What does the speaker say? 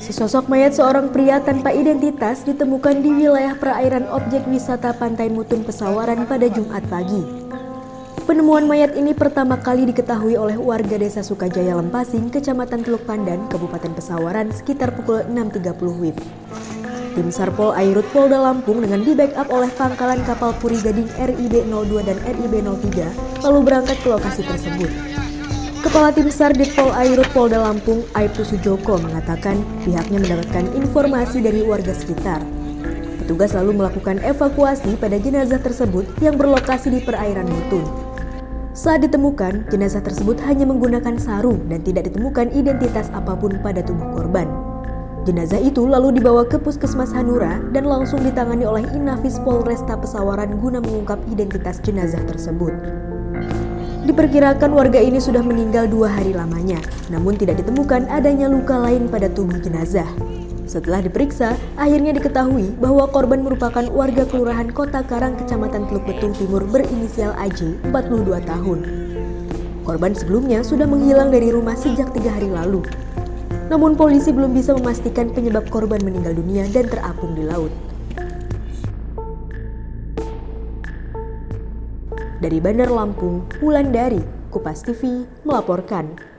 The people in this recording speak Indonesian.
Sesosok mayat seorang pria tanpa identitas ditemukan di wilayah perairan objek wisata Pantai Mutun Pesawaran pada Jumat pagi. Penemuan mayat ini pertama kali diketahui oleh warga desa Sukajaya Lempasing, Kecamatan Teluk Pandan, Kabupaten Pesawaran sekitar pukul 6.30 WIB. Tim Sarpol Airut Polda Lampung dengan di-backup oleh pangkalan kapal Puri Gading RIB 02 dan RIB 03 lalu berangkat ke lokasi tersebut. Kepala Tim SAR Ditpol Airut Polda Lampung, Aibtu Sujoko mengatakan pihaknya mendapatkan informasi dari warga sekitar. Petugas lalu melakukan evakuasi pada jenazah tersebut yang berlokasi di perairan Mutun. Saat ditemukan, jenazah tersebut hanya menggunakan sarung dan tidak ditemukan identitas apa pun pada tubuh korban. Jenazah itu lalu dibawa ke Puskesmas Hanura dan langsung ditangani oleh Inafis Polresta Pesawaran guna mengungkap identitas jenazah tersebut. Diperkirakan warga ini sudah meninggal dua hari lamanya, namun tidak ditemukan adanya luka lain pada tubuh jenazah. Setelah diperiksa, akhirnya diketahui bahwa korban merupakan warga kelurahan Kota Karang, Kecamatan Teluk Betung Timur berinisial AJ, 42 tahun. Korban sebelumnya sudah menghilang dari rumah sejak tiga hari lalu. Namun polisi belum bisa memastikan penyebab korban meninggal dunia dan terapung di laut. Dari Bandar Lampung, Wulandari, Kupas TV melaporkan.